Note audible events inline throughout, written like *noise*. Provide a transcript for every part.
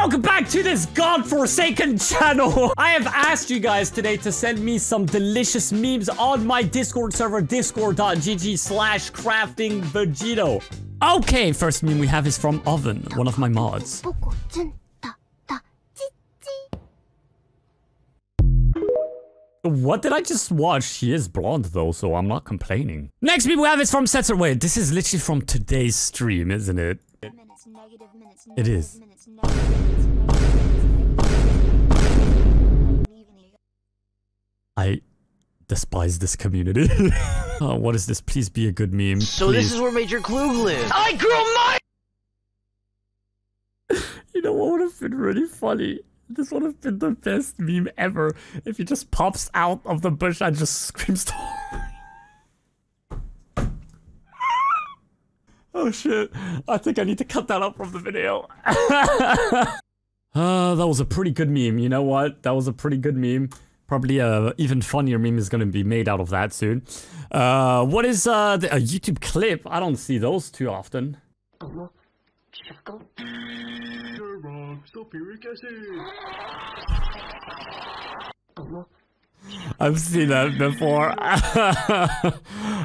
welcome back to this godforsaken channel. I have asked you guys today to send me some delicious memes on my Discord server, discord.gg slash crafting Vegeto. Okay, first meme we have is from Oven, one of my mods. What did I just watch? She is blonde though, so I'm not complaining. Next meme we have is from Setzer. Wait, this is literally from today's stream, isn't it? It is. I despise this community. oh, *laughs* what is this? Please be a good meme. So Please. this is where Major Klug lives. I grew my. *laughs* You know what would have been really funny? This would have been the best meme ever if he just pops out of the bush and just screams. *laughs* oh shit! I think I need to cut that up from the video. *laughs* uh, that was a pretty good meme. You know what? That was a pretty good meme. Probably a even funnier meme is gonna be made out of that soon. Uh, what is uh the, a YouTube clip? I don't see those too often. *laughs* I've seen that before. *laughs*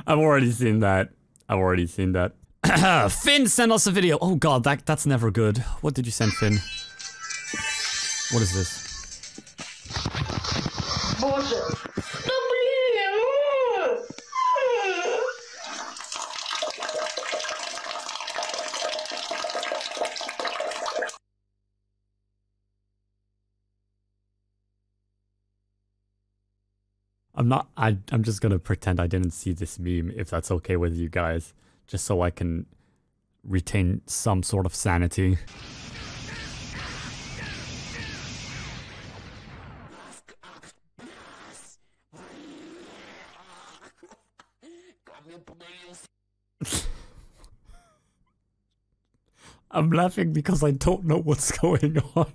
I've already seen that. I've already seen that. *coughs* Finn sent us a video. Oh god, that that's never good. What did you send, Finn? What is this? I'm not. I. I'm just gonna pretend I didn't see this meme, if that's okay with you guys, just so I can retain some sort of sanity. *laughs* I'm laughing because I don't know what's going on.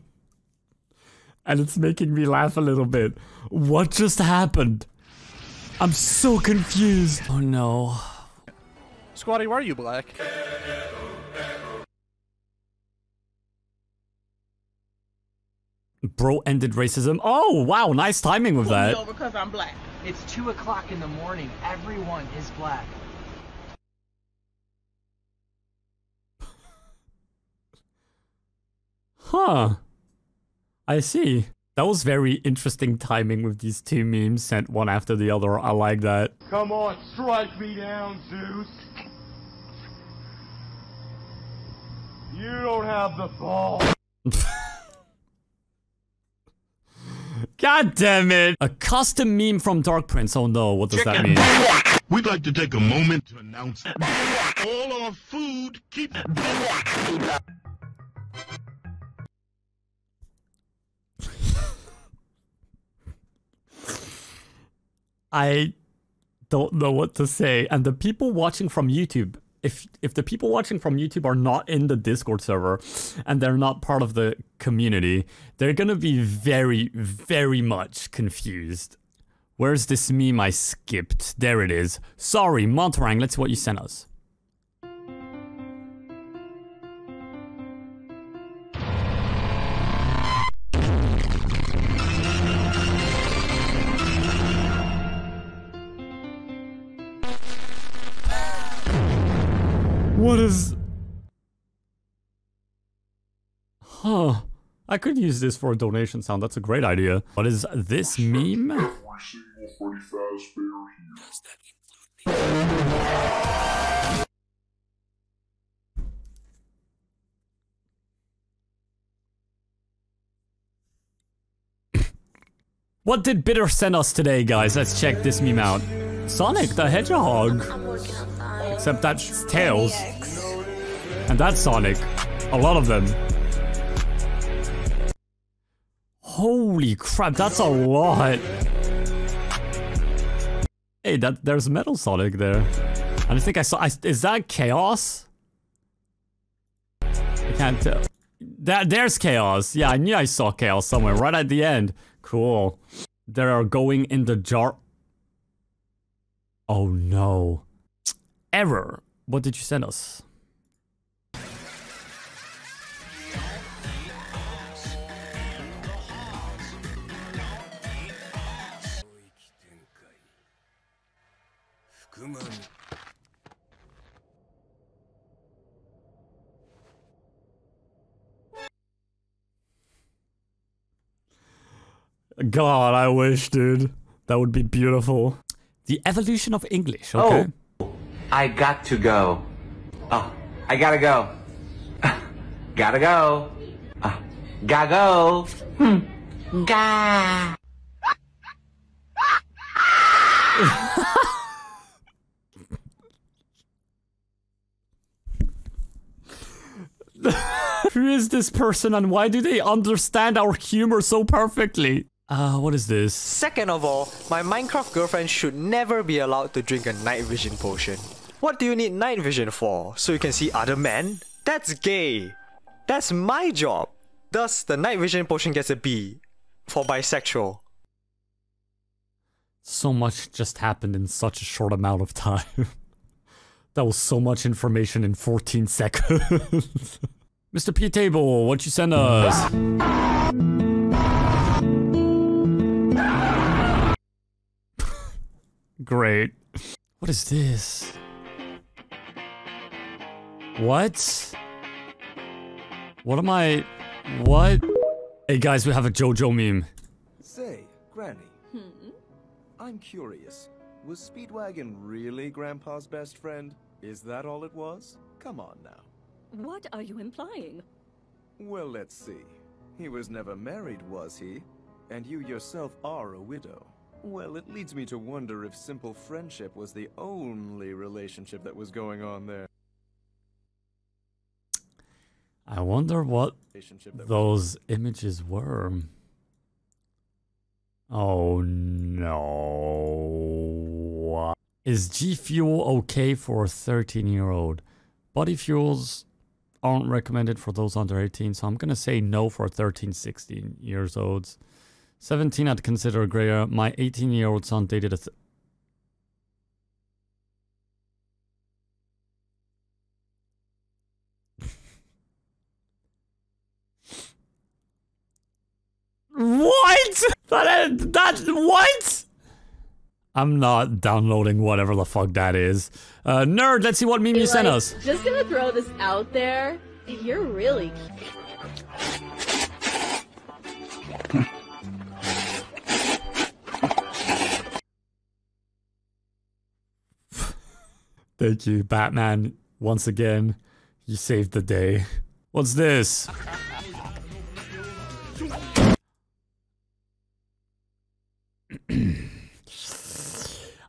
And it's making me laugh a little bit. What just happened? I'm so confused. Oh no. Squatty, why are you black? Bro ended racism. Oh, wow. Nice timing with that. over because I'm black. It's two o'clock in the morning. Everyone is black. *laughs* Huh. I see. That was very interesting timing with these two memes sent one after the other. I like that. Come on, strike me down, Zeus. You don't have the ball. *laughs* God damn it. A custom meme from Dark Prince. Oh no, what does that mean? We'd like to take a moment to announce all our food keep *laughs* I don't know what to say. And the people watching from YouTube, if if the people watching from YouTube are not in the Discord server and they're not part of the community, they're gonna be very, very much confused. Where's this meme I skipped? There it is. Sorry, Monterang, let's see what you sent us. Huh. I could use this for a donation sound. That's a great idea. What is this meme? What did Bitter send us today, guys? Let's check this meme out. Sonic the Hedgehog. Except that's Tails. And that's Sonic. A lot of them. Holy crap, that's a lot. Hey, that there's Metal Sonic there. And I think I saw. I, is that Chaos? I can't tell. That there's Chaos. Yeah, I knew I saw Chaos somewhere right at the end. Cool. They are going in the jar. Oh no. Error. What did you send us? God, I wish, dude. That would be beautiful. The evolution of English, okay? Oh, I got to go. Oh, I gotta go. *laughs* gotta go. Uh, gotta go. Hmm. Gah. *laughs* Who is this person and why do they understand our humor so perfectly? Uh, what is this? Second of all, my Minecraft girlfriend should never be allowed to drink a night vision potion. What do you need night vision for? So you can see other men? That's gay. That's my job. Thus, the night vision potion gets a B for bisexual. So much just happened in such a short amount of time. *laughs* that was so much information in 14 seconds. *laughs* Mr. P Table, what you send us? *laughs* Great. What is this? What? What am I? What? Hey guys, we have a JoJo meme. Say, Granny. Hmm? I'm curious. Was Speedwagon really Grandpa's best friend? Is that all it was? Come on now. What are you implying? Well, let's see. He was never married, was he? And you yourself are a widow. Well, it leads me to wonder if simple friendship was the only relationship that was going on there. I wonder what those images were. Oh no. Is G Fuel okay for a 13 year old? Body fuels aren't recommended for those under 18, so I'm gonna say no for 13, 16 years olds. 17 I'd consider grayer. My 18 year old son dated a. *laughs* What? *laughs* That that what? I'm not downloading whatever the fuck that is. Uh, nerd, let's see what meme you sent Like, us. Just gonna throw this out there. You're really Thank you, Batman. Once again, you saved the day. What's this?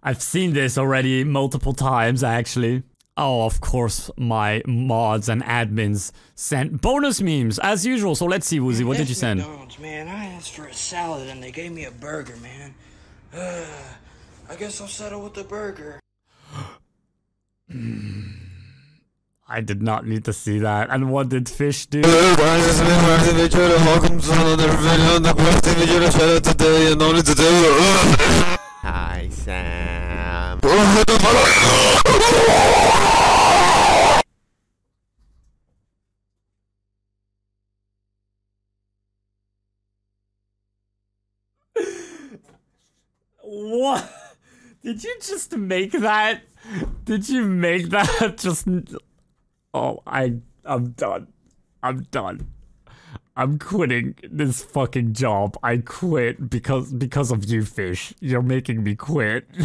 I've seen this already multiple times, actually. Oh, of course, my mods and admins sent bonus memes, as usual. So let's see, Woozy, what did you send? McDonald's, man. I asked for a salad and they gave me a burger, man. Uh, *sighs* I guess I'll settle with the burger. I did not need to see that. And what did Fish do? Hi, Sam. What? Did you just make that? Did you make that *laughs* just? Oh, I I'm done. I'm done. I'm quitting this fucking job. I quit because because of you, fish. You're making me quit. *laughs*